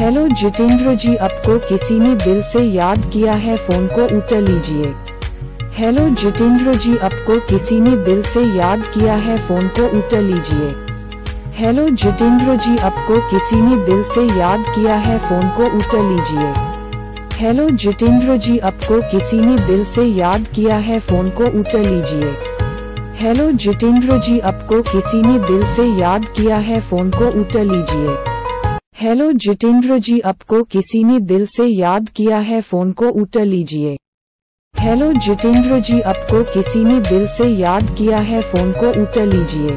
Hello Jitendra जी, आपको किसी ने दिल से याद किया है, फ़ोन को उठा लीजिए। हेलो जितेंद्र जी, आपको किसी ने दिल से याद किया है, फ़ोन को उठा लीजिए। हेलो जितेंद्र जी, आपको किसी ने दिल से याद किया है, फ़ोन को उठा लीजिए। हेलो जितेंद्र जी, आपको किसी ने दिल से याद किया है, फ़ोन को उठा लीजिए। हेलो जितेंद्र जी, आपको किसी ने दिल से याद किया है, फ़ोन को उठा लीजिए। हेलो जितेंद्र जी, आपको किसी ने दिल से याद किया है? फ़ोन को उठा लीजिए। हेलो जितेंद्र जी, आपको किसी ने दिल से याद किया है? फ़ोन को उठा लीजिए।